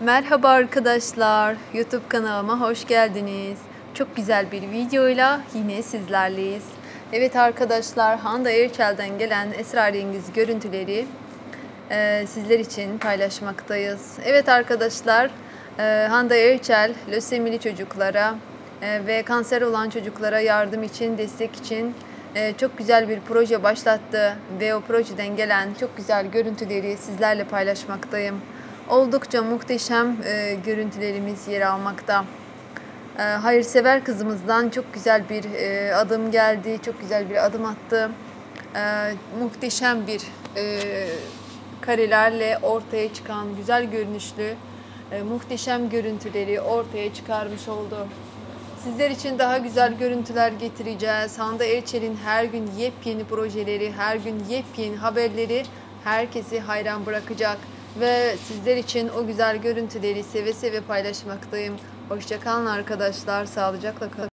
Merhaba arkadaşlar. YouTube kanalıma hoş geldiniz. Çok güzel bir videoyla yine sizlerleyiz. Evet arkadaşlar, Hande Erçel'den gelen esrarengiz görüntüleri e, sizler için paylaşmaktayız. Evet arkadaşlar, e, Hande Erçel lösemili çocuklara e, ve kanser olan çocuklara yardım için, destek için e, çok güzel bir proje başlattı ve o projeden gelen çok güzel görüntüleri sizlerle paylaşmaktayım. Oldukça muhteşem e, görüntülerimiz yer almakta. E, hayırsever kızımızdan çok güzel bir e, adım geldi, çok güzel bir adım attı. Muhteşem bir karelerle ortaya çıkan güzel görünüşlü, muhteşem görüntüleri ortaya çıkarmış oldu. Sizler için daha güzel görüntüler getireceğiz. Hande Erçel'in her gün yepyeni projeleri, her gün yepyeni haberleri herkesi hayran bırakacak. Ve sizler için o güzel görüntüleri seve seve paylaşmaktayım. Hoşçakalın arkadaşlar, sağlıcakla kalın.